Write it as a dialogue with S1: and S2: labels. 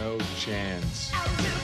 S1: No chance.